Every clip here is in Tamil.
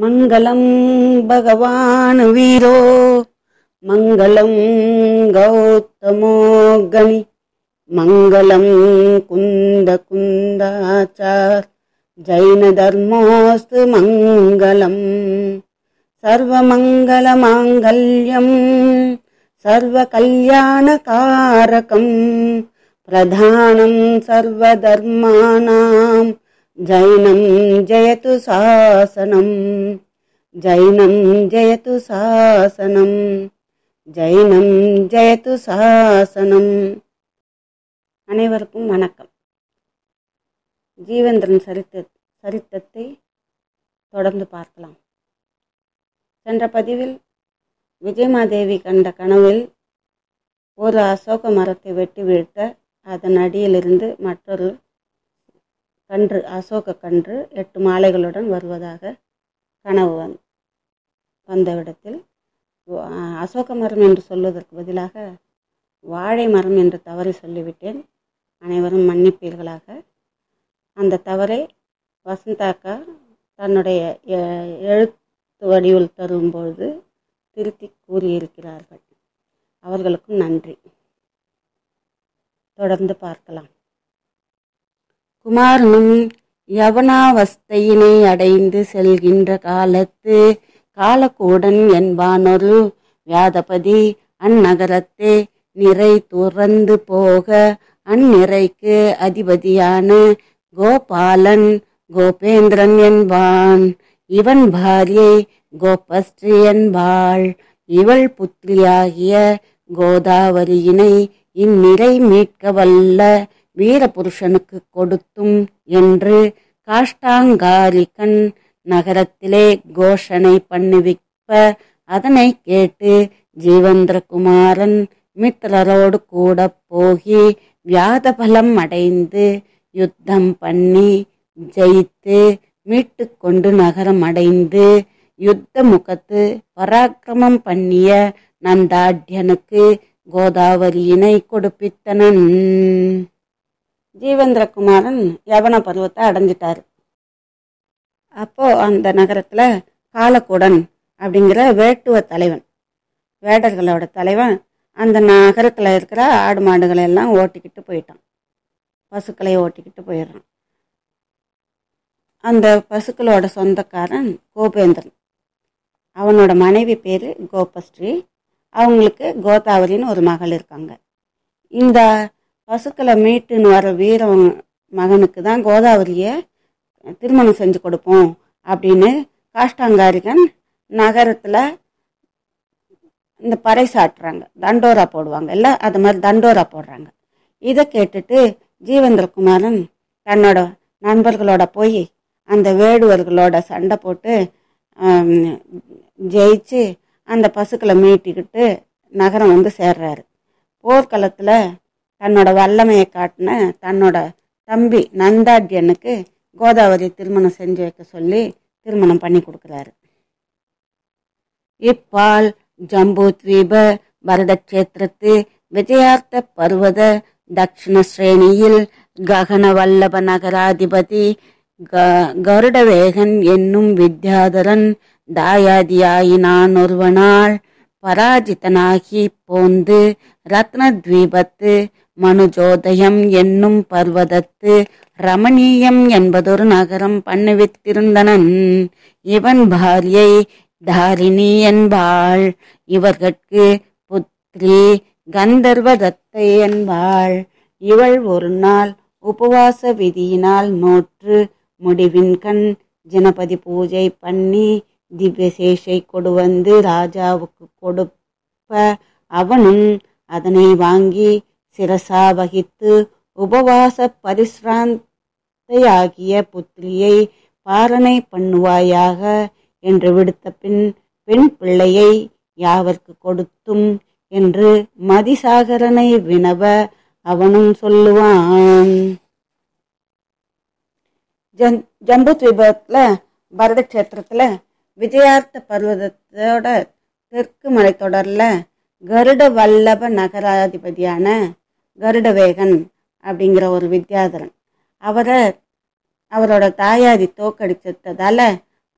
मङ्गलं भगवान् वीरो मङ्गलं गणि। मङ्गलं कुन्दकुन्दाचार जैनधर्मोऽस्तु मङ्गलम्। सर्वमङ्गलमाङ्गल्यं सर्वकल्याणकारकं प्रधानं सर्वधर्माणां जैनं जयतु शासनम् जैनं जयतु शासनम् ஜைனம் ஜெயத்து சாசனம் அனைவருக்கும் வணக்கம் ஜீவேந்திரன் சரித்த சரித்தத்தை தொடர்ந்து பார்க்கலாம் சென்ற பதிவில் விஜயமாதேவி கண்ட கனவில் ஒரு அசோக மரத்தை வெட்டி வீழ்த்த அதன் அடியிலிருந்து மற்றொரு கன்று அசோக கன்று எட்டு மாலைகளுடன் வருவதாக கனவு வந் வந்த இடத்தில் அசோக மரம் என்று சொல்வதற்கு பதிலாக வாழை மரம் என்று தவறி சொல்லிவிட்டேன். அனைவரும் மன்னிப்பீர்களாக. அந்த தவறை வசந்தாக்கா தன்னுடைய எ- எழுத்து வடிவில் தரும்பொழுது திருத்தி கூறியிருக்கிறார்கள். அவர்களுக்கும் நன்றி. தொடர்ந்து பார்க்கலாம். குமாரனும் யவனாவஸ்தையினை அடைந்து செல்கின்ற காலத்து காலக்கூடன் என்பானொரு வியாதபதி அந்நகரத்தே நிறை துறந்து போக அந்நிறைக்கு அதிபதியான கோபாலன் கோபேந்திரன் என்பான். இவன் பாரியை கோபஸ்ரீ என்பாள். இவள் புத்திரியாகிய கோதாவரியினை இந்நிறை மீட்க வல்ல வீரபுருஷனுக்கு கொடுத்தும் என்று காஷ்டாங்காரிகன் நகரத்திலே கோஷனை பண்ணுவிப்ப அதனை கேட்டு ஜீவந்திரகுமாரன் மித்திரரோடு கூட போகி வியாதபலம் அடைந்து யுத்தம் பண்ணி ஜெயித்து மீட்டு கொண்டு நகரம் அடைந்து யுத்த முகத்து பராக்கிரமம் பண்ணிய நந்தாட்யனுக்கு கோதாவரியினை கொடுப்பித்தனன். ஜீவேந்திரகுமாரன் யவன பருவத்தை அடைஞ்சிட்டார். அப்போது அந்த நகரத்தில் காலக்கூடன் அப்படிங்கிற வேட்டுவ தலைவன் வேடர்களோட தலைவன் அந்த நகரத்தில் இருக்கிற ஆடு மாடுகளை எல்லாம் ஓட்டிக்கிட்டு போயிட்டான். பசுக்களை ஓட்டிக்கிட்டு போயிடுறான். அந்த பசுக்களோட சொந்தக்காரன் கோபேந்திரன். அவனோட மனைவி பேர் கோபஸ்ரீ. அவங்களுக்கு கோதாவரின்னு ஒரு மகள் இருக்காங்க. இந்த பசுக்களை மீட்டுன்னு வர வீர மகனுக்கு தான் கோதாவரியை திருமணம் செஞ்சு கொடுப்போம் அப்படின்னு காஷ்டாங்காரிகன் நகரத்தில் இந்த பறை சாட்டுறாங்க. தண்டோரா போடுவாங்க. இல்லை அது மாதிரி தண்டோரா போடுறாங்க. இதை கேட்டுட்டு ஜீவேந்திரகுமாரன் தன்னோட நண்பர்களோட போய் அந்த வேடுவர்களோட சண்டை போட்டு ஜெயிச்சு அந்த பசுக்களை மீட்டிக்கிட்டு நகரம் வந்து சேர்றாரு. போர்க்களத்தில் தன்னோட வல்லமையை காட்டின தன்னோட தம்பி நந்தாட்யனுக்கு கோதாவரி திருமணம் செஞ்சு வைக்க சொல்லி திருமணம் பண்ணி கொடுக்குறாரு. இப்பால் ஜம்பூத்வீப பரதக்ஷேத்திரத்து விஜயார்த்த பர்வத தட்சிண ஸ்ரேணியில் ககன வல்லப நகராதிபதி க- கருடவேகன் என்னும் வித்யாதரன் தாயாதியாயினான் ஒருவனாள் பராஜிதனாகி போந்து ரத்னத்வீபத்து மனுஜோதயம் என்னும் பர்வதத்து ரமணீயம் என்பதொரு நகரம் பண்ணுவித்திருந்தனன் இவன் பாரியை தாரிணி என்பாள். இவர்கட்கு புத்ரி கந்தர்வதத்தை என்பாள். இவள் ஒரு நாள் உபவாச விதியினால் நோற்று முடிவின் கண் ஜனபதி பூஜை பண்ணி திவ்யசேஷை கொடு வந்து ராஜாவுக்கு கொடுப்ப அவனும் அதனை வாங்கி சிரசா வகித்து உபவாச பரிசிராந்தையாகிய புத்திரியை பாரணை பண்ணுவாயாக என்று விடுத்த பின் பெண் பிள்ளையை யாவர்க்கு கொடுத்தும் என்று மதிசாகரனை வினவ அவனும் சொல்லுவான். ஜன் ஜம்பு தீபத்தில் பரத கஷேத்திரத்தில் விஜயார்த்த பர்வதத்தோட தெற்கு மலைத்தொடரில் கருட வல்லப நகராதிபதியான கருடவேகன் அப்படிங்கிற ஒரு வித்யாதரன். அவரை அவரோட தாயாரி தோக்கடிச்சதால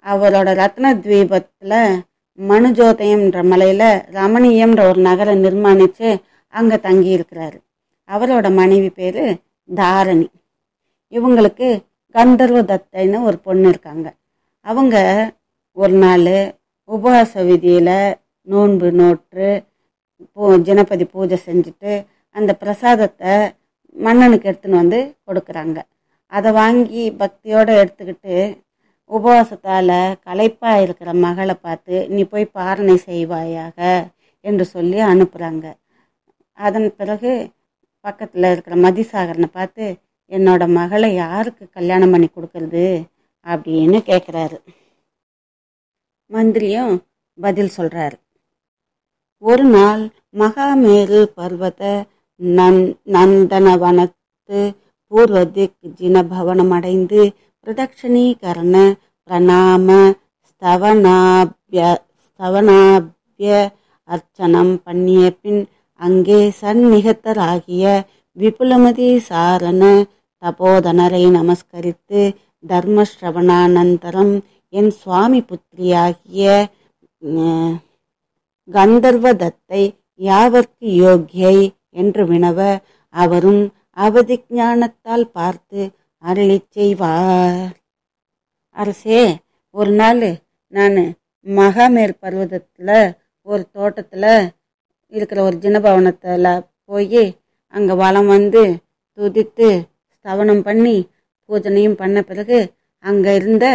அவரோட ரத்ன தீபத்தில் மனுஜோதயம்ன்ற மலையில் ரமணீயம்ன்ற ஒரு நகரை நிர்மாணித்து அங்கே தங்கி இருக்கிறாரு அவரோட மனைவி பேர் தாரணி. இவங்களுக்கு கந்தர்வ தத்தைன்னு ஒரு பொண்ணு இருக்காங்க. அவங்க ஒரு நாள் உபவாச விதியில் நோன்பு நோற்று பூ ஜனபதி பூஜை செஞ்சுட்டு அந்த பிரசாதத்தை மன்னனுக்கு எடுத்துன்னு வந்து கொடுக்குறாங்க. அதை வாங்கி பக்தியோடு எடுத்துக்கிட்டு உபவாசத்தால் களைப்பாக இருக்கிற மகளை பார்த்து நீ போய் பாரணை செய்வாயாக என்று சொல்லி அனுப்புகிறாங்க அதன் பிறகு பக்கத்தில் இருக்கிற மதிசாகரனை பார்த்து என்னோட மகளை யாருக்கு கல்யாணம் பண்ணி கொடுக்கறது? அப்படின்னு கேட்குறாரு மந்திரியும் பதில் சொல்கிறாரு ஒரு நாள் மகாமேரு பர்வத நன் நந்தனவனத்து பூர்வ திக் ஜினபவனம் அடைந்து பிரதட்சணீகரண பிரணாம ஸ்தவனாபிய ஸ்தவனாபிய அர்ச்சனம் பண்ணிய பின் அங்கே சந்நிகத்தராகிய விபுலமதி சாரண தபோதனரை நமஸ்கரித்து தர்மஸ்ரவணானந்தரம் என் சுவாமி புத்திரியாகிய கந்தர்வதத்தை யாவர்க்கு யோகியை என்று வினவ அவரும் அவதி ஞானத்தால் பார்த்து அருளி செய்வார். அரசே ஒரு நாள் நான் மகாமேர் பர்வதத்தில் ஒரு தோட்டத்தில் இருக்கிற ஒரு ஜினபவனத்தில் போய் அங்கே வலம் வந்து துதித்து ஸ்தவனம் பண்ணி பூஜனையும் பண்ண பிறகு அங்கே இருந்த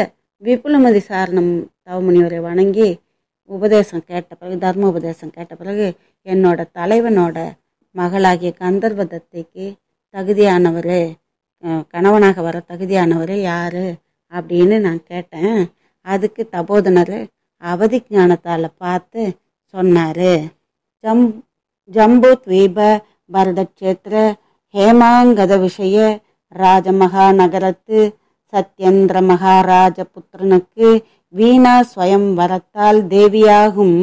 விபுலமதி சாரணம் தவமுனிவரை வணங்கி உபதேசம் கேட்ட பிறகு தர்ம உபதேசம் கேட்ட பிறகு என்னோட தலைவனோட மகளாகிய கந்தர்வதத்தைக்கு தகுதியானவர் கணவனாக வர தகுதியானவர் யார் அப்படின்னு நான் கேட்டேன். அதுக்கு தபோதனர் அவதி ஞானத்தால் பார்த்து சொன்னார். ஜம் ஜம்பு த்வீப பரதக்ஷேத்திர ஹேமாங்கத விஷய ராஜமகாநகரத்து சத்யேந்திர மகாராஜ புத்திரனுக்கு வீணா ஸ்வயம் வரத்தால் தேவியாகும்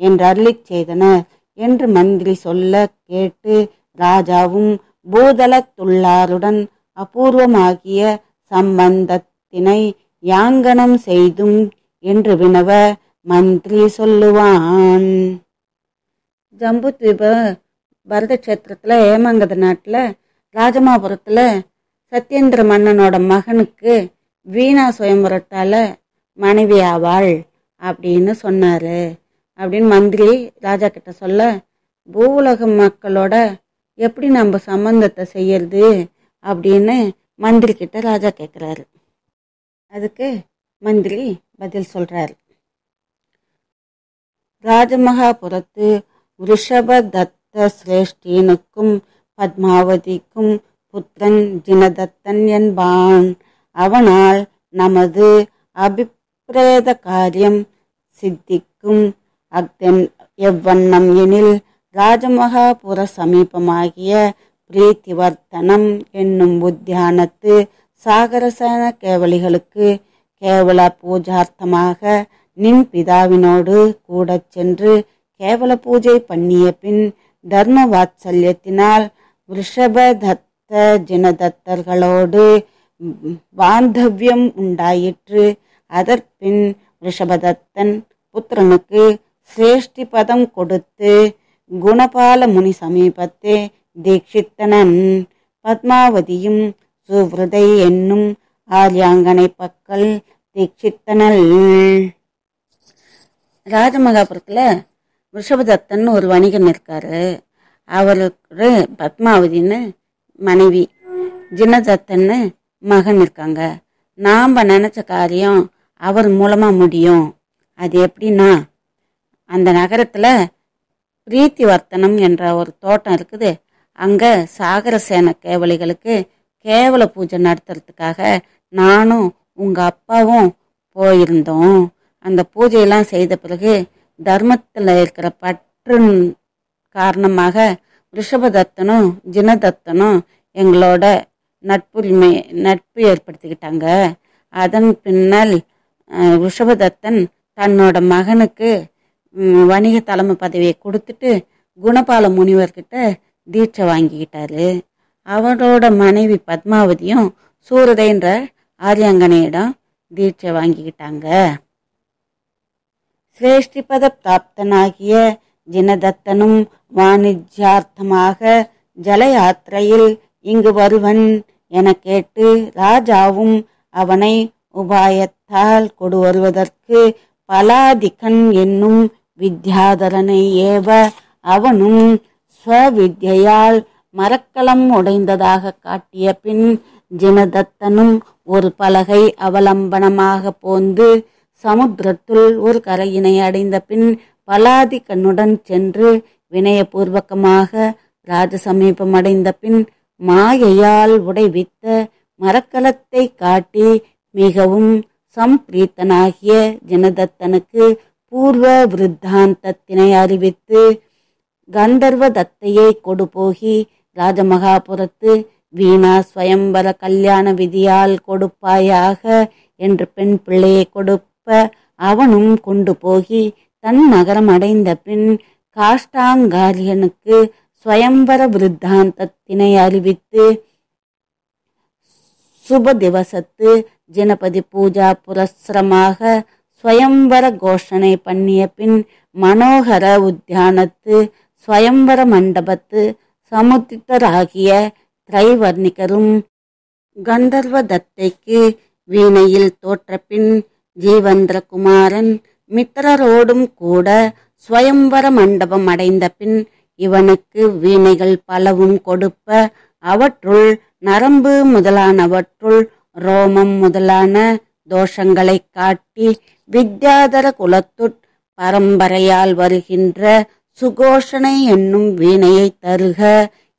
என்று அருளிச் செய்தனர். என்று மந்திரி சொல்ல கேட்டு ராஜாவும் பூதலத்துள்ளாருடன் அபூர்வமாகிய சம்பந்தத்தினை யாங்கனம் செய்தும் என்று வினவ மந்திரி சொல்லுவான். ஜம்புத்வீப பரத கஷேத்திரத்தில் ஏமாங்கத நாட்டில் ராஜமாபுரத்தில் சத்யேந்திர மன்னனோட மகனுக்கு வீணா சுயம்புரத்தால் மனைவி ஆவாள் அப்படின்னு சொன்னார். அப்படின்னு மந்திரி ராஜா கிட்ட சொல்ல பூவுலக மக்களோட எப்படி நம்ம சம்பந்தத்தை செய்யறது அப்படின்னு மந்திரி கிட்ட ராஜா கேட்குறாரு அதுக்கு மந்திரி பதில் சொல்கிறாரு ராஜமகாபுரத்து ரிஷப தத்த சிரேஷ்டியனுக்கும் பத்மாவதிக்கும் புத்திரன் ஜினதத்தன் என்பான். அவனால் நமது அபிப்பிரேத காரியம் சித்திக்கும் அக்தென் எவ்வண்ணம் எனில் ராஜமகாபுர சமீபமாகிய பிரீத்திவர்த்தனம் என்னும் உத்தியானத்து சாகரசன கேவலிகளுக்கு கேவல பூஜார்த்தமாக நின் பிதாவினோடு கூட சென்று கேவல பூஜை பண்ணிய பின் தர்ம வாத்சல்யத்தினால் ரிஷபதத்த ஜினதத்தர்களோடு பாந்தவியம் உண்டாயிற்று. அதற்பின் ரிஷபதத்தன் புத்திரனுக்கு சிரேஷ்டி பதம் கொடுத்து குணபால முனி சமீபத்தே தீட்சித்தனன். பத்மாவதியும் சுவிருதை என்னும் ஆர்யாங்கனை பக்கல் தீட்சித்தனல் ராஜமகாபுரத்தில் ரிஷபதத்தன் ஒரு வணிகன் இருக்காரு. அவருக்கு பத்மாவதின்னு மனைவி ஜினதத்தன்னு மகன் இருக்காங்க. நாம் நினச்ச காரியம் அவர் மூலமாக முடியும். அது எப்படின்னா அந்த நகரத்தில் பிரீத்தி வர்த்தனம் என்ற ஒரு தோட்டம் இருக்குது. அங்கே சாகரசேன கேவலிகளுக்கு கேவல பூஜை நடத்துறதுக்காக நானும் உங்கள் அப்பாவும் போயிருந்தோம். அந்த பூஜையெல்லாம் செய்த பிறகு தர்மத்தில் இருக்கிற பற்று காரணமாக ரிஷபதத்தனும் ஜினதத்தனும் எங்களோட நட்புரிமை நட்பு ஏற்படுத்திக்கிட்டாங்க. அதன் பின்னால் ரிஷபதத்தன் தன்னோட மகனுக்கு வணிக தலைமை பதவியை கொடுத்துட்டு குணபால முனிவர்கிட்ட தீட்சை வாங்கிக்கிட்டாரு. அவரோட மனைவி பத்மாவதியும் சூரதைன்ற ஆரியாங்கனையிடம் தீட்சை வாங்கிக்கிட்டாங்க. சிரேஷ்டிபத பிராப்தனாகிய ஜினதத்தனும் வாணிஜ்யார்த்தமாக ஜல யாத்திரையில் இங்கு வருவன் என கேட்டு ராஜாவும் அவனை உபாயத்தால் கொடு வருவதற்கு பலாதிகன் என்னும் வித்யாதரனை ஏவ அவனும் ஸ்வவித்யால் மரக்கலம் உடைந்ததாக காட்டிய பின் ஜினதத்தனும் ஒரு பலகை அவலம்பனமாக போந்து சமுத்திரத்துள் ஒரு கரையினை அடைந்த பின் பலாதி கண்ணுடன் சென்று வினயபூர்வகமாக ராஜசமீபம் அடைந்த பின் மாயையால் உடைவித்த மரக்கலத்தை காட்டி மிகவும் சம்பிரீத்தனாகிய ஜனதத்தனுக்கு பூர்வ விருத்தாந்தத்தினை அறிவித்து கந்தர்வ தத்தையை கொடு போகி ராஜமகாபுரத்து வீணா ஸ்வயம்பர கல்யாண விதியால் கொடுப்பாயாக என்று பெண் பிள்ளையை கொடுப்ப அவனும் கொண்டு போகி தன் நகரம் அடைந்த பின் காஷ்டாங்காரியனுக்கு ஸ்வயம்பர விருத்தாந்தத்தினை அறிவித்து சுப திவசத்து ஜனபதி பூஜா புரஸ்ரமாக ஸ்வயம்பர கோஷனை பண்ணிய பின் மனோகர உத்தியானத்து ஸ்வயம்பர மண்டபத்து சமுத்தித்தராகிய திரைவர்ணிகரும் கந்தர்வ தத்தைக்கு வீணையில் தோற்ற பின் ஜீவந்திர குமாரன் மித்திரரோடும் கூட ஸ்வயம்பர மண்டபம் அடைந்த பின் இவனுக்கு வீணைகள் பலவும் கொடுப்ப அவற்றுள் நரம்பு முதலானவற்றுள் ரோமம் முதலான தோஷங்களை காட்டி வித்யாதர குலத்துட் பரம்பரையால் வருகின்ற சுகோஷனை என்னும் வீணையை தருக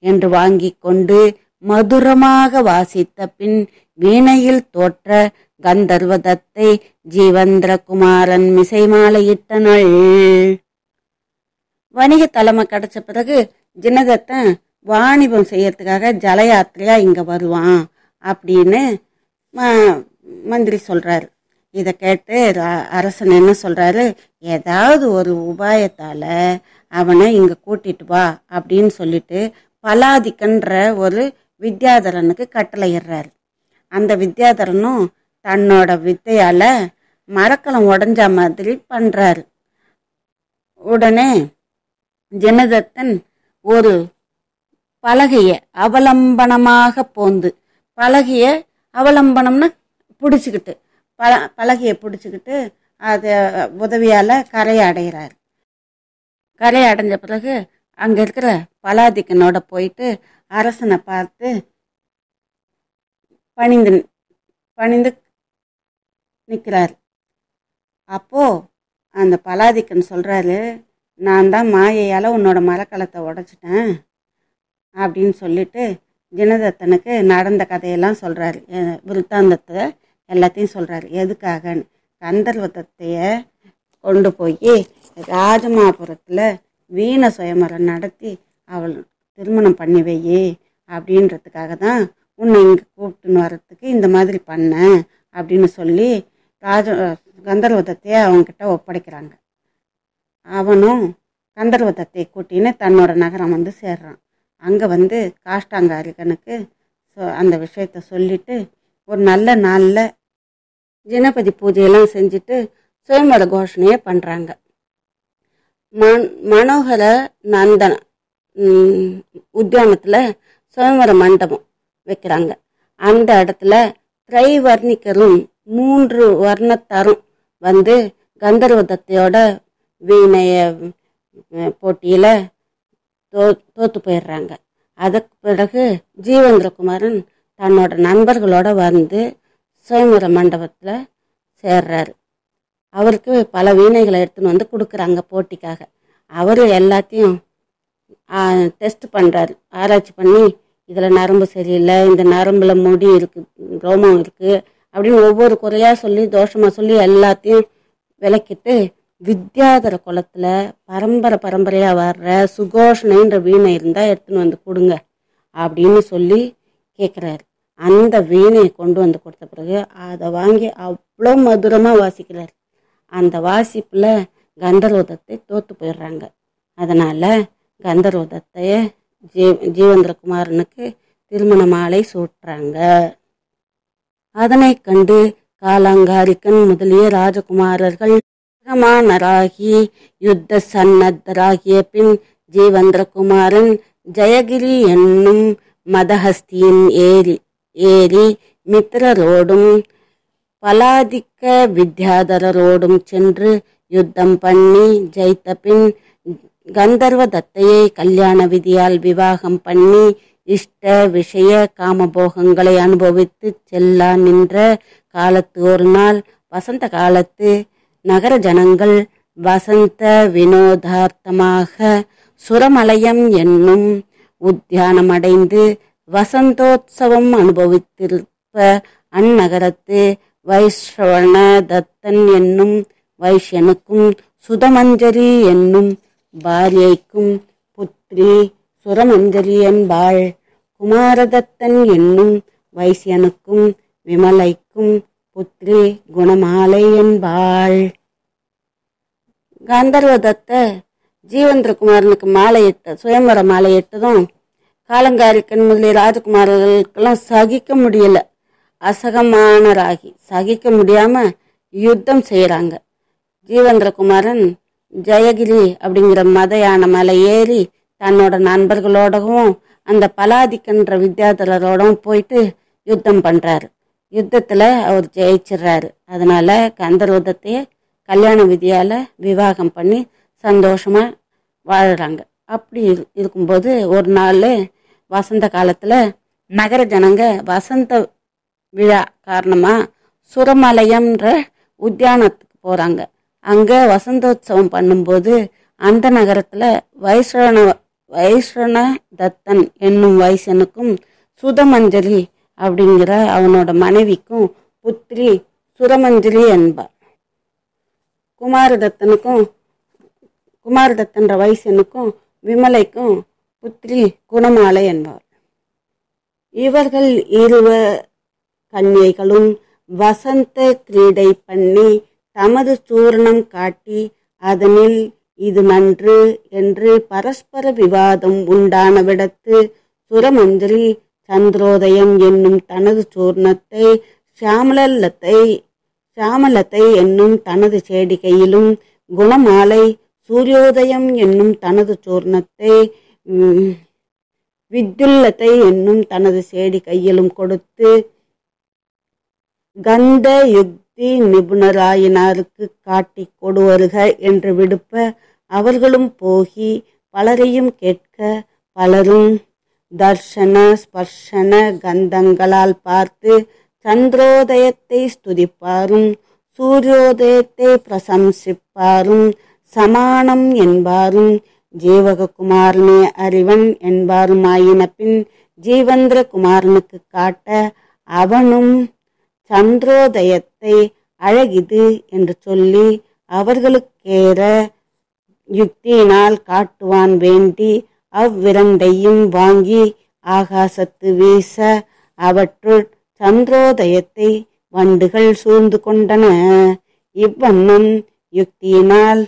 என்று வாங்கிக் கொண்டு மதுரமாக வாசித்த பின் வீணையில் தோற்ற கந்தர்வதத்தை ஜீவந்திர குமாரன் மிசைமாலையிட்டனள் வணிக தலைமை கிடைச்ச பிறகு ஜினதத்தன் வாணிபம் செய்யறதுக்காக ஜல யாத்திரையா இங்க வருவான் அப்படின்னு மந்திரி சொல்கிறாரு இதை கேட்டு ர- அரசன் என்ன சொல்கிறாரு ஏதாவது ஒரு உபாயத்தால் அவனை இங்கே கூட்டிட்டு வா அப்படின்னு சொல்லிட்டு பலாதிக்கன்ற ஒரு வித்யாதரனுக்கு கட்டளையிடுறாரு. அந்த வித்யாதரனும் தன்னோட வித்தையால் மரக்கலம் உடஞ்ச மாதிரி பண்ணுறாரு உடனே ஜனதத்தன் ஒரு பலகையை அவலம்பனமாக போந்து பலகையை அவலம்பனம்னா பிடிச்சிக்கிட்டு பல பலகையை பிடிச்சிக்கிட்டு அது உதவியால் கரையை அடைகிறார். கரையை அடைஞ்ச பிறகு அங்கே இருக்கிற பலாதிக்கனோட போயிட்டு அரசனை பார்த்து பணிந்து பணிந்து நிற்கிறார் அப்போ அந்த பலாதிக்கன் சொல்கிறாரு நான் தான் மாயையால் உன்னோட மரக்கலத்தை உடச்சிட்டேன் அப்படின்னு சொல்லிட்டு ஜனதத்தனுக்கு நடந்த கதையெல்லாம் சொல்கிறாரு விருத்தாந்தத்தை எல்லாத்தையும் சொல்கிறாரு எதுக்காகன்னு? கந்தர்வத்தைய கொண்டு போய் ராஜமாபுரத்தில் வீண சுயமரம் நடத்தி அவள் திருமணம் பண்ணி வை அப்படின்றதுக்காக தான் உன்னை இங்கே கூப்பிட்டுன்னு வர்றதுக்கு இந்த மாதிரி பண்ண அப்படின்னு சொல்லி ராஜ கந்தர்வதத்தையை அவங்கக்கிட்ட ஒப்படைக்கிறாங்க. அவனும் கந்தர்வதத்தை கூட்டின்னு தன்னோட நகரம் வந்து சேர்றான். அங்கே வந்து காஷ்டாங்காரிகனுக்கு சொ- அந்த விஷயத்த சொல்லிட்டு ஒரு நல்ல நாளில் ஜனபதி பூஜையெல்லாம் செஞ்சுட்டு சுயம்பர கோஷணையை பண்ணுறாங்க மன் மனோகர நந்தன உத்தியானத்தில் சுயம்பர மண்டபம் வைக்கிறாங்க. அந்த இடத்துல திரைவர்ணிக்கரும் மூன்று வர்ணத்தாரும் வந்து கந்தர்வதத்தையோட வீணைய போட்டியில் தோ தோத்து போயிடுறாங்க. அதுக்கு பிறகு ஜீவேந்திரகுமாரன் தன்னோட நண்பர்களோட வந்து சுயம்புர மண்டபத்தில் சேர்றாரு. அவருக்கு பல வீணைகளை எடுத்துன்னு வந்து கொடுக்குறாங்க போட்டிக்காக. அவர் எல்லாத்தையும் டெஸ்ட் பண்ணுறாரு ஆராய்ச்சி பண்ணி இதில் நரம்பு சரியில்லை இந்த நரம்பில் முடி இருக்குது ரோமம் இருக்குது அப்படின்னு ஒவ்வொரு குறையாக சொல்லி தோஷமாக சொல்லி எல்லாத்தையும் விளக்கிட்டு வித்யாதர குலத்தில் பரம்பரை பரம்பரையாக வர்ற சுகோஷணைன்ற வீணை இருந்தால் எடுத்துன்னு வந்து கொடுங்க அப்படின்னு சொல்லி கேட்குறாரு அந்த வீணையை கொண்டு வந்து கொடுத்த பிறகு அதை வாங்கி அவ்வளோ மதுரமாக வாசிக்கிறார். அந்த வாசிப்பில் கந்தர்வதத்தை தோற்று போயிடுறாங்க. அதனால் கந்தரோதத்தை ஜீ ஜீவேந்திரகுமாரனுக்கு திருமண மாலை சூட்டுறாங்க. அதனை கண்டு காலாங்காரிக்கன் முதலிய ராஜகுமாரர்கள் மானராகி யுத்த சன்னத்தராகிய பின் ஜீவந்திரகுமாரன் ஜெயகிரி என்னும் மதஹஸ்தியின் ஏரி ஏறி மித்திரரோடும் பலாதிக்க வித்யாதரரோடும் சென்று யுத்தம் பண்ணி ஜெயித்த பின் கந்தர்வ தத்தையை கல்யாண விதியால் விவாகம் பண்ணி இஷ்ட விஷய காமபோகங்களை அனுபவித்து செல்லா நின்ற காலத்து ஒரு நாள் வசந்த காலத்து நகர ஜனங்கள் வசந்த வினோதார்த்தமாக சுரமலயம் என்னும் உத்தியானம் அடைந்து வசந்தோத்சவம் அனுபவித்திருப்ப அந்நகரத்து வைஸ்ரவண தத்தன் என்னும் வைஷ்யனுக்கும் சுதமஞ்சரி என்னும் பாரியைக்கும் புத்ரி சுரமஞ்சரி என்பாள். குமாரதத்தன் என்னும் வைசியனுக்கும் விமலைக்கும் புத்ரி குணமாலை என்பாள். கந்தர்வதத்த ஜீவந்திரகுமாரனுக்கு மாலை இட்ட சுயம்பர மாலை இட்டதும் காலங்காரிக்கன் முதலிய ராஜகுமாரர்களுக்கெல்லாம் சகிக்க முடியல. அசகமானராகி சகிக்க முடியாம யுத்தம் செய்கிறாங்க ஜீவேந்திரகுமாரன் ஜெயகிரி அப்படிங்கிற மத யானை மலை ஏறி தன்னோட நண்பர்களோடவும் அந்த பலாதிக்கன்ற வித்யாதரரோடவும் போயிட்டு யுத்தம் பண்ணுறாரு யுத்தத்தில் அவர் ஜெயிச்சிடுறாரு அதனால் கந்தர்வதத்தையே கல்யாண விதியால் விவாகம் பண்ணி சந்தோஷமாக வாழ்கிறாங்க அப்படி இரு- இருக்கும்போது ஒரு நாள் வசந்த காலத்துல நகர ஜனங்க வசந்த விழா காரணமா சுரமலயம்ன்ற உத்தியானத்துக்கு போறாங்க. அங்க வசந்தோத்சவம் பண்ணும்போது அந்த நகரத்துல வைஸ்ரண வைஸ்ரண தத்தன் என்னும் வைசனுக்கும் சுதமஞ்சலி அப்படிங்கிற அவனோட மனைவிக்கும் புத்திரி சுரமஞ்சலி என்பார். குமாரதத்தனுக்கும் குமாரதத்தன்ற வைசனுக்கும் விமலைக்கும் புத்திரி குணமாலை என்பார். இவர்கள் இருவ கன்னிகைகளும் வசந்த கிரீடை பண்ணி தமது சூரணம் காட்டி அதனில் இது நன்று என்று பரஸ்பர விவாதம் உண்டானவிடத்து சுரமஞ்சரி சந்திரோதயம் என்னும் தனது சூர்ணத்தை சியாமலத்தை சியாமலத்தை என்னும் தனது சேடிகையிலும் குணமாலை சூரியோதயம் என்னும் தனது சூர்ணத்தை வித்துல்லத்தை என்னும் தனது சேடி கையிலும் கொடுத்து கந்த யுக்தி நிபுணராயினாருக்கு காட்டிக் கொடுவருக என்று விடுப்ப அவர்களும் போகி பலரையும் கேட்க பலரும் தர்ஷன ஸ்பர்ஷன கந்தங்களால் பார்த்து சந்திரோதயத்தை ஸ்துதிப்பாரும் சூரியோதயத்தை பிரசம்சிப்பாரும் சமானம் என்பாரும் ஜீவககுமாரனே அறிவன் என்பாருமாயின பின் ஜீவந்திர குமாரனுக்கு காட்ட அவனும் சந்திரோதயத்தை அழகிது என்று சொல்லி அவர்களுக்கேற யுக்தியினால் காட்டுவான் வேண்டி அவ்விரண்டையும் வாங்கி ஆகாசத்து வீச அவற்றுள் சந்திரோதயத்தை வண்டுகள் சூழ்ந்து கொண்டன. இவ்வண்ணம் யுக்தியினால்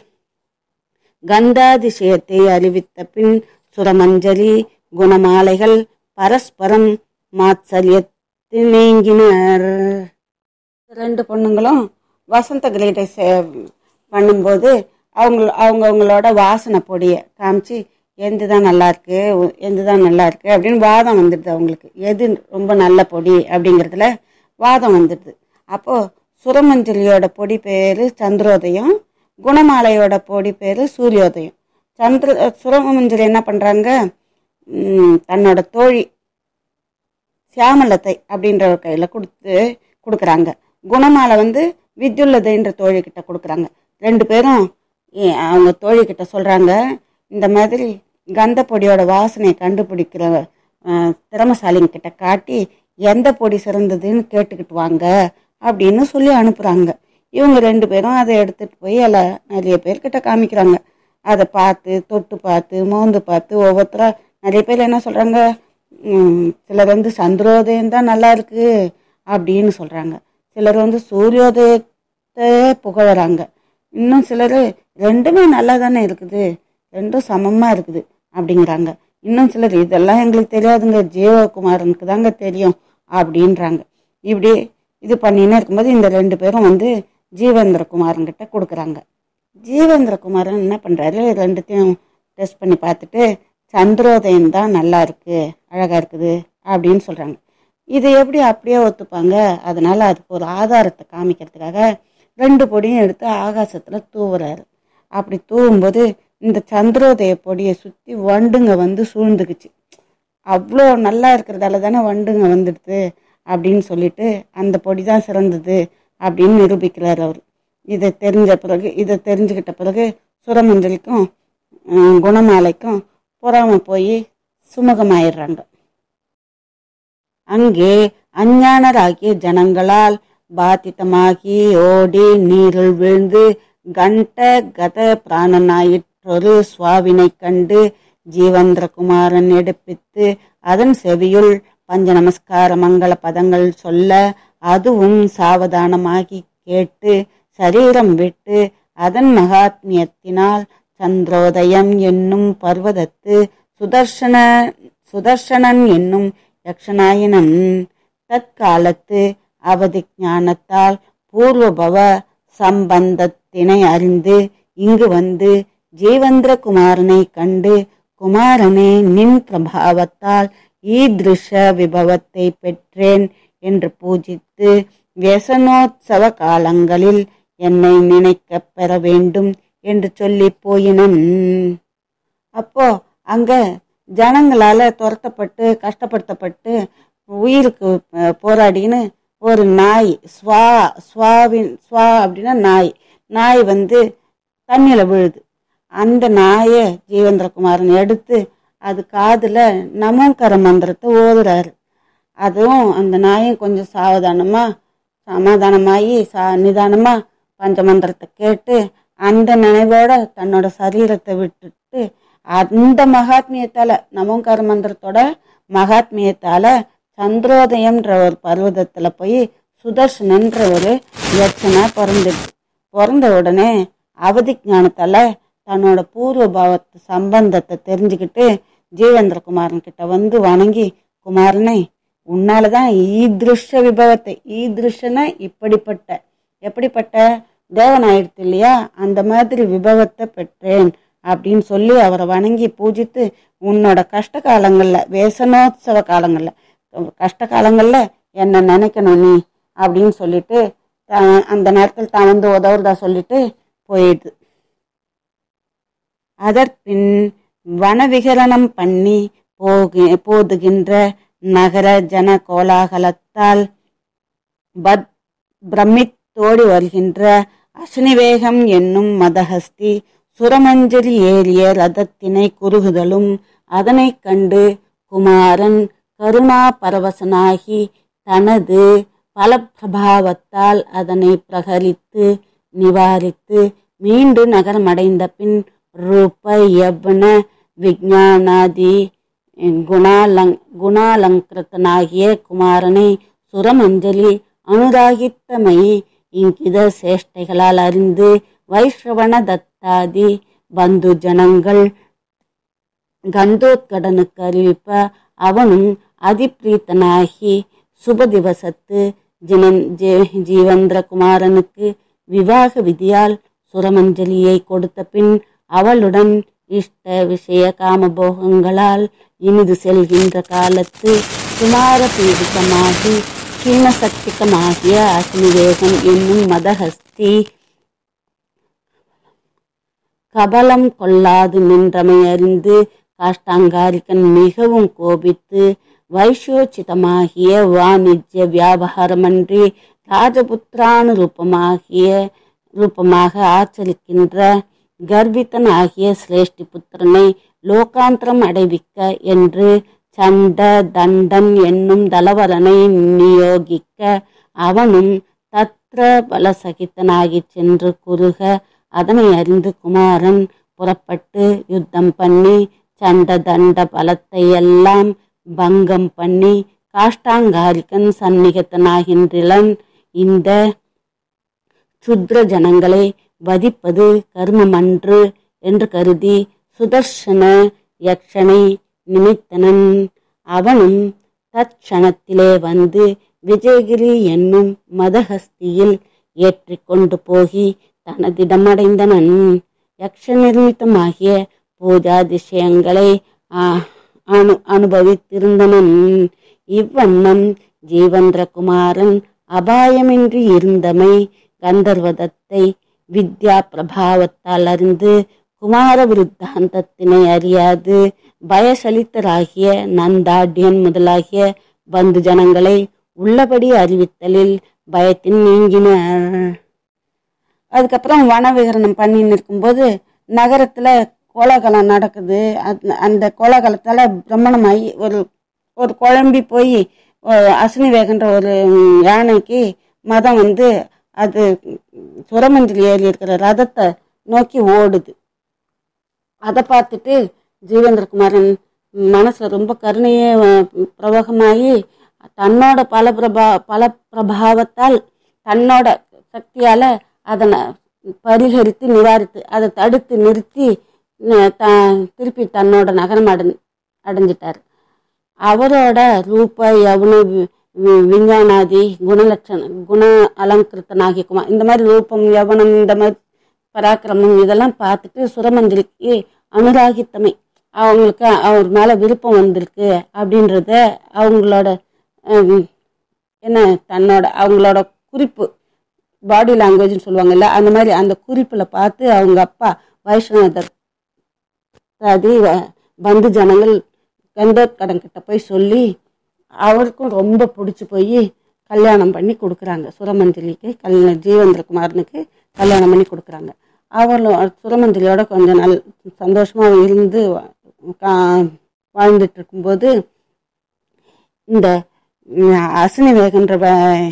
கந்தாதிசயத்தை அறிவித்த பின் சுரமஞ்சரி குணமாலைகள் பரஸ்பரம் மாத்தரியத்து நீங்கினர் ரெண்டு பொண்ணுங்களும் வசந்த கிரீடை சே- பண்ணும்போது அவங்க அவங்கவுங்களோட வாசனை பொடியை காமிச்சு எந்த தான் நல்லா இருக்கு எந்த தான் நல்லா இருக்கு அப்படின்னு வாதம் வந்துடுது அவங்களுக்கு. எது ரொம்ப நல்ல பொடி? அப்படிங்கிறதுல வாதம் வந்துடுது. அப்போது சுரமஞ்சலியோட பொடி பேர் சந்திரோதயம் குணமாலையோட பொடி பேர் சூரியோதயம். சந்திர சுரமஞ்சரி என்ன பண்ணுறாங்க தன்னோட தோழி சியாமலத்தை அப்படின்ற கையில் கொடுத்து கொடுக்குறாங்க. குணமாலை வந்து வித்யுல்லதைன்ற தோழிக்கிட்ட கொடுக்குறாங்க. ரெண்டு பேரும் ஏ, அவங்க தோழிக்கிட்ட சொல்கிறாங்க இந்த மாதிரி கந்த பொடியோட வாசனையை கண்டுபிடிக்கிற திறமசாலிங்க கிட்ட காட்டி எந்த பொடி சிறந்ததுன்னு கேட்டுக்கிட்டு வாங்க அப்படின்னு சொல்லி அனுப்புகிறாங்க இவங்க ரெண்டு பேரும் அதை எடுத்துகிட்டு போய் எல்லாம் நிறைய பேர்கிட்ட காமிக்கிறாங்க. அதை பார்த்து தொட்டு பார்த்து மோந்து பார்த்து ஒவ்வொருத்தரா நிறைய பேர் என்ன சொல்கிறாங்க சிலர் வந்து சந்திரோதயம் தான் நல்லா இருக்கு அப்படின்னு சொல்கிறாங்க சிலர் வந்து சூரியோதயத்தை புகழறாங்க இன்னும் சிலர் ரெண்டுமே நல்லா தானே இருக்குது ரெண்டும் சமமாக இருக்குது அப்படிங்கிறாங்க. இன்னும் சிலர் இதெல்லாம் எங்களுக்கு தெரியாதுங்க ஜீவகுமாரனுக்கு தாங்க தெரியும் அப்படின்றாங்க. இப்படி இது பண்ணின்னு இருக்கும்போது இந்த ரெண்டு பேரும் வந்து ஜீவேந்திரகுமாரன்கிட்ட கொடுக்குறாங்க. ஜீவேந்திரகுமாரன் என்ன பண்ணுறாரு ரெண்டுத்தையும் டெஸ்ட் பண்ணி பார்த்துட்டு சந்திரோதயம் தான் நல்லா இருக்குது அழகாக இருக்குது அப்படின்னு சொல்கிறாங்க இது எப்படி அப்படியே ஒத்துப்பாங்க? அதனால் அதுக்கு ஒரு ஆதாரத்தை காமிக்கிறதுக்காக ரெண்டு பொடியும் எடுத்து ஆகாசத்தில் தூவுறாரு. அப்படி தூவும்போது இந்த சந்திரோதய பொடியை சுற்றி வண்டுங்க வந்து சூழ்ந்துக்குச்சு. அவ்வளோ நல்லா இருக்கிறதால தானே வண்டுங்க வந்துடுது அப்படின்னு சொல்லிட்டு அந்த பொடி தான் சிறந்தது அப்படின்னு நிரூபிக்கிறார் அவர். இதை தெரிஞ்ச பிறகு இதை தெரிஞ்சுக்கிட்ட பிறகு சுரமஞ்சலிக்கும் குணமாலைக்கும் பொறாமல் போய் சுமுகமாயிடுறாங்க. அங்கே அஞ்ஞானராகிய ஜனங்களால் பாதித்தமாகி ஓடி நீரில் விழுந்து கண்ட கத பிராணனாயிற்றொரு சுவாவினை கண்டு ஜீவந்திரகுமாரன் எடுப்பித்து அதன் செவியுள் பஞ்ச நமஸ்கார மங்கள பதங்கள் சொல்ல அதுவும் சாவதானமாகி கேட்டு சரீரம் விட்டு அதன் மகாத்மியத்தினால் சந்திரோதயம் என்னும் பர்வதத்து சுதர்சன சுதர்சனன் என்னும் யக்ஷனாயினன். தற்காலத்து அவதி ஞானத்தால் பூர்வபவ சம்பந்தத்தினை அறிந்து இங்கு வந்து ஜீவந்திர குமாரனை கண்டு குமாரனே நின் பிரபாவத்தால் ஈதிருஷ விபவத்தை பெற்றேன். என்று பூஜித்து வியசனோத்சவ காலங்களில் என்னை நினைக்க பெற வேண்டும் என்று சொல்லி போயினன். அப்போ அங்க ஜனங்களால துரத்தப்பட்டு கஷ்டப்படுத்தப்பட்டு உயிருக்கு போராடின்னு ஒரு நாய் ஸ்வா ஸ்வாவின் ஸ்வா அப்படின்னா நாய். நாய் வந்து தண்ணியில விழுது. அந்த நாயை ஜீவேந்திரகுமாரன் எடுத்து அது காதுல நமோங்கர மந்திரத்தை ஓதுறாரு. அதுவும் அந்த நாயும் கொஞ்சம் சாவதானமா சமாதானமாகி சா நிதானமாக பஞ்சமந்திரத்தை கேட்டு அந்த நினைவோட தன்னோட சரீரத்தை விட்டுட்டு அந்த மகாத்மியத்தால் நமோங்கார மந்திரத்தோட மகாத்மியத்தால் சந்திரோதயம்ன்ற ஒரு பர்வதத்தில் போய் சுதர்ஷனன்ற ஒரு யட்சனாக பிறந்துடுச்சு பிறந்த உடனே அவதி ஞானத்தால் தன்னோட பூர்வ பாவத்து சம்பந்தத்தை தெரிஞ்சுக்கிட்டு ஜீவேந்திரகுமாரன் கிட்ட வந்து வணங்கி குமாரனை உன்னால தான் ஈதிருஷ விபவத்தை ஈதிருஷனா இப்படிப்பட்ட எப்படிப்பட்ட தேவன் ஆயிடுத்து இல்லையா? அந்த மாதிரி விபவத்தை பெற்றேன் அப்படின்னு சொல்லி அவரை வணங்கி பூஜித்து உன்னோட கஷ்ட காலங்களில் வேசனோத்சவ காலங்களில் கஷ்ட காலங்களில் என்ன நினைக்கணும் நீ அப்படின்னு சொல்லிட்டு த அந்த நேரத்தில் தான் வந்து உதவுறதா சொல்லிட்டு போயிடுது. அதற்பின் வனவிகரணம் பண்ணி போகு போதுகின்ற நகர ஜன கோலாகலத்தால் பத் பிரமித்தோடி வருகின்ற அஸ்னிவேகம் என்னும் மதஹஸ்தி சுரமஞ்சரி ஏறிய ரதத்தினை குறுகுதலும் அதனை கண்டு குமாரன் கருணா பரவசனாகி தனது பல பிரபாவத்தால் அதனை பிரகரித்து நிவாரித்து மீண்டு நகரமடைந்த பின் ரூப யவன விஜானாதி குணாலங் குணாலங்கிருத்தனாகிய குமாரனை சுரமஞ்சலி அனுராகித்தமயி இங்கித சேஷ்டைகளால் அறிந்து வைஷ்ரவண தத்தாதி பந்து ஜனங்கள் கந்தோத்கடனுக்கு அறிவிப்ப அவனும் அதிப்பிரீத்தனாகி சுப திவசத்து ஜினன் ஜெ ஜீவந்திர குமாரனுக்கு விவாக விதியால் சுரமஞ்சலியை கொடுத்த பின் அவளுடன் இஷ்ட விஷய காமபோகங்களால் இனிது செல்கின்ற காலத்து குமார பீடிதமாகி கீனசக்திகமாகிய அக்னிவேகம் என்னும் மதஹஸ்தி. கபலம் கொள்ளாது நின்றமை அறிந்து காஷ்டாங்காரிகன் மிகவும் கோபித்து வைஷோச்சிதமாகிய வாணிஜ்ய வியாபாரமன்றி ராஜபுத்திரானுரூபமாகிய ரூபமாக ஆச்சரிக்கின்ற கர்வித்தன் ஆகிய சிரேஷ்டி புத்திரனை லோகாந்திரம் அடைவிக்க என்று சண்ட தண்டன் என்னும் தலவரனை நியோகிக்க அவனும் தத்ர பலசகித்தனாகிச் சென்று குறுக அதனை அறிந்து குமாரன் புறப்பட்டு யுத்தம் பண்ணி சண்ட தண்ட பலத்தை எல்லாம் பங்கம் பண்ணி காஷ்டாங்காரிகன் சந்நிகத்தனாகின்றிலன். இந்த சுத்ர ஜனங்களை வதிப்பது கர்மமன்று என்று கருதி சுதர்சன யக்ஷனை நிமித்தனன். அவனும் தட்சணத்திலே வந்து விஜயகிரி என்னும் மதஹஸ்தியில் ஏற்றி கொண்டு போகி தனதிடமடைந்தனன். யக்ஷ நிர்மித்தமாகிய பூஜாதிசயங்களை அனு அனுபவித்திருந்தனன். இவ்வண்ணம் ஜீவந்திரகுமாரன் அபாயமின்றி இருந்தமை கந்தர்வதத்தை வித்யா பிரபாவத்தால் அறிந்து குமார விருத்தாந்தத்தினை அறியாது பயசலித்தராகிய நந்தாடியன் முதலாகிய பந்து ஜனங்களை உள்ளபடி அறிவித்தலில் பயத்தின் நீங்கினர். அதுக்கப்புறம் வனவிகரணம் பண்ணின்னு இருக்கும்போது நகரத்தில் கோலாகலம் நடக்குது. அந்த- அந்த கோலாகலத்தால் பிரம்மணமாகி ஒரு ஒரு குழம்பி போய் அஸ்னி வேகன்ற ஒரு யானைக்கு மதம் வந்து அது சுரமஞ்சில் ஏறி இருக்கிற ரதத்தை நோக்கி ஓடுது. அதை பார்த்துட்டு ஜீவேந்திரகுமாரன் மனசில் ரொம்ப கருணையே அஹ், தன்னோட பல பிரபா பல பிரபாவத்தால் தன்னோட சக்தியால் அதனை பரிகரித்து நிவாரித்து அதை தடுத்து நிறுத்தி த திருப்பி தன்னோட நகரம் அடை அடைஞ்சிட்டார். அவரோட ரூபாய் அவனு விஞ்ஞானாதி குணலட்சண குண அலங்கிருத்தனாகி குமார் இந்த மாதிரி ரூபம் யவனம் இந்த மாதிரி பராக்கிரமம் இதெல்லாம் பார்த்துட்டு சுரமஞ்சலிக்கு அனுராகித்தமை. அவங்களுக்கு அவர் மேலே விருப்பம் வந்திருக்கு அப்படின்றத அவங்களோட என்ன தன்னோட அவங்களோட குறிப்பு பாடி லாங்குவேஜ்னு சொல்லுவாங்கல்ல அந்த மாதிரி அந்த குறிப்பில் பார்த்து அவங்க அப்பா வைஷ்ணவதர் அது பந்து ஜனங்கள் கந்தர்கடன் கிட்ட போய் சொல்லி அவருக்கும் ரொம்ப பிடிச்சி போய் கல்யாணம் பண்ணி கொடுக்குறாங்க. சுரமஞ்சலிக்கு கல் ஜீவேந்திரகுமாரனுக்கு கல்யாணம் பண்ணி கொடுக்குறாங்க. அவர்களும் சுரமஞ்சலியோட கொஞ்சம் நல் சந்தோஷமாக இருந்து கா- வாழ்ந்துட்டு இருக்கும்போது இந்த அசினி வேகன்ற வ-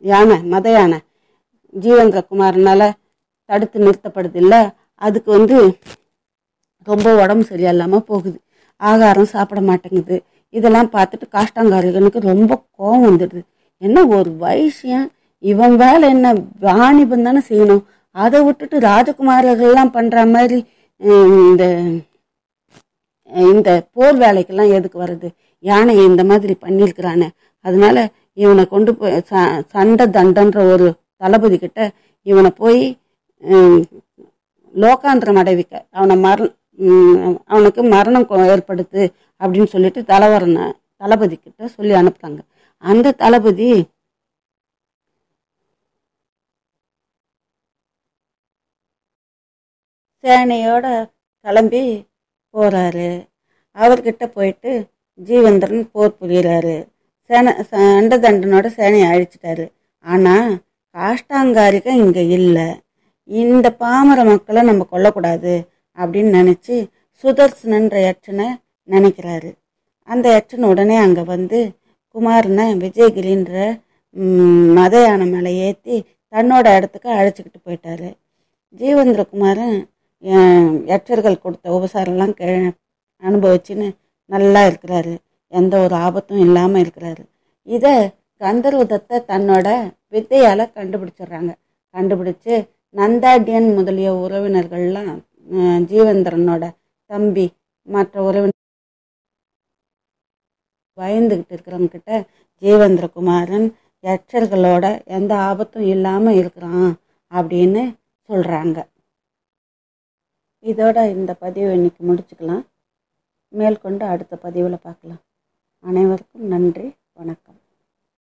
யானை மத யானை ஜீவேந்திரகுமாரனால் தடுத்து நிறுத்தப்படுது இல்லை அதுக்கு வந்து ரொம்ப உடம்பு சரியில்லாமல் போகுது. ஆகாரம் சாப்பிட மாட்டேங்குது. இதெல்லாம் பார்த்துட்டு காஷ்டாங்காரகனுக்கு ரொம்ப கோபம் வந்துடுது. என்ன ஒரு வைசியம் இவன் வேலை என்ன? வாணிபம் தானே செய்யணும். அதை விட்டுட்டு ராஜகுமாரர்கள்லாம் பண்ணுற மாதிரி இந்த இந்த போர் வேலைக்கெல்லாம் எதுக்கு வருது யானை இந்த மாதிரி பண்ணியிருக்கிறானே. அதனால இவனை கொண்டு போய் ச- சண்டை தண்டன்ற ஒரு தளபதி கிட்ட இவனை போய் லோகாந்திரம் அடைவிக்க. அவனை மரண அவனுக்கு மரணம் ஏற்படுத்து அப்படின்னு சொல்லிட்டு தலைவரனை தளபதி கிட்ட சொல்லி அனுப்புறாங்க. அந்த தளபதி சேனையோட கிளம்பி போறாரு. அவர்கிட்ட போயிட்டு ஜீவேந்திரன் போர் புரிகிறாரு சேனை அண்டதண்டனோட சேனையை அழிச்சிட்டாரு. ஆனால் காஷ்டாங்காரிகம் இங்கே இல்லை. இந்த பாமர மக்களை நம்ம கொல்லக்கூடாது. அப்படின்னு நினச்சி சுதர்சனன்ற யட்சனை நினைக்கிறாரு. அந்த எட்டன் உடனே அங்கே வந்து குமாரனை விஜயகிரின்ற ம், மத யானை மேலே ஏற்றி தன்னோட இடத்துக்கு அழைச்சிக்கிட்டு போயிட்டாரு. ஜீவேந்திரகுமாரன் எற்றர்கள் யட்சர்கள் கொடுத்த உபசாரம்லாம் கே அனுபவிச்சுன்னு நல்லா இருக்கிறாரு. எந்த ஒரு ஆபத்தும் இல்லாமல் இருக்கிறாரு. இதை கந்தர்வதத்தை தன்னோட வித்தையால் கண்டுபிடிச்சிடுறாங்க. கண்டுபிடிச்சு நந்தாடியன் முதலிய உறவினர்கள்லாம் ஜீவேந்திரனோட தம்பி மற்ற உறவினர் பயந்துக்கிட்டு இருக்கிறவங்கிட்ட ஜீவேந்திரகுமாரன் யட்சர்களோட எந்த ஆபத்தும் இல்லாமல் இருக்கிறான் அப்படின்னு சொல்கிறாங்க இதோட இந்த பதிவை இன்னைக்கு முடிச்சுக்கலாம். மேற்கொண்டு அடுத்த பதிவில் பார்க்கலாம். அனைவருக்கும் நன்றி வணக்கம்.